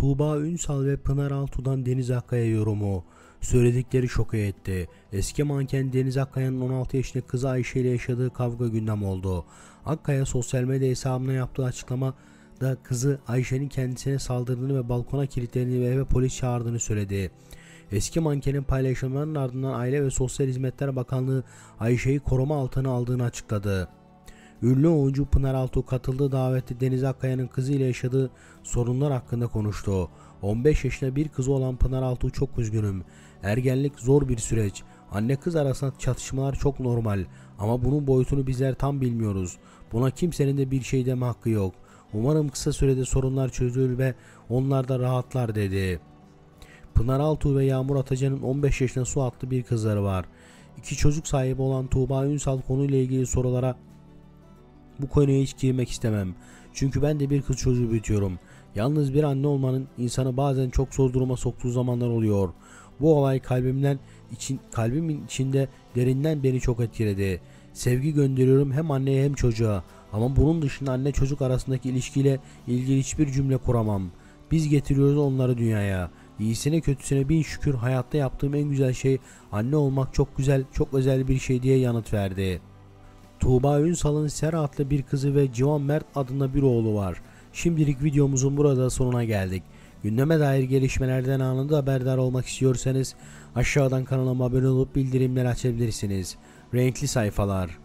Tuğba Ünsal ve Pınar Altuğ'dan Deniz Akkaya yorumu. Söyledikleri şoka etti. Eski manken Deniz Akkaya'nın 16 yaşındaki kızı Ayşe ile yaşadığı kavga gündem oldu. Akkaya sosyal medya hesabına yaptığı açıklama da kızı Ayşe'nin kendisine saldırdığını ve balkona kilitlediğini ve eve polis çağırdığını söyledi. Eski mankenin paylaşımlarının ardından Aile ve Sosyal Hizmetler Bakanlığı Ayşe'yi koruma altına aldığını açıkladı. Ünlü oyuncu Pınar Altuğ katıldığı davette Deniz Akkaya'nın kızıyla yaşadığı sorunlar hakkında konuştu. 15 yaşında bir kızı olan Pınar Altuğ çok üzgünüm. Ergenlik zor bir süreç. Anne kız arasında çatışmalar çok normal ama bunun boyutunu bizler tam bilmiyoruz. Buna kimsenin de bir şey deme hakkı yok. Umarım kısa sürede sorunlar çözülür ve onlar da rahatlar dedi. Pınar Altuğ ve Yağmur Atacan'ın 15 yaşında su adlı bir kızları var. İki çocuk sahibi olan Tuğba Ünsal konuyla ilgili sorulara bu konuya hiç girmek istemem. Çünkü ben de bir kız çocuğu büyütüyorum. Yalnız bir anne olmanın insanı bazen çok zor duruma soktuğu zamanlar oluyor. Bu olay kalbimden için kalbimin içinde derinden beni çok etkiledi. Sevgi gönderiyorum hem anneye hem çocuğa. Ama bunun dışında anne çocuk arasındaki ilişkiyle ilgili hiçbir cümle kuramam. Biz getiriyoruz onları dünyaya. İyisine kötüsüne bin şükür hayatta yaptığım en güzel şey anne olmak çok güzel, çok özel bir şey diye yanıt verdi. Tuğba Ünsal'ın Sera adlı bir kızı ve Civan Mert adında bir oğlu var. Şimdilik videomuzun burada sonuna geldik. Gündeme dair gelişmelerden anında haberdar olmak istiyorsanız aşağıdan kanalıma abone olup bildirimleri açabilirsiniz. Renkli sayfalar.